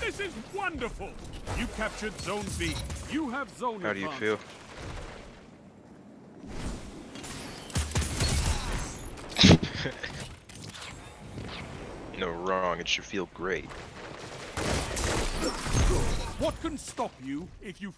This is wonderful! You captured Zone B. You have zone How do you feel? no, wrong. It should feel great. What can stop you if you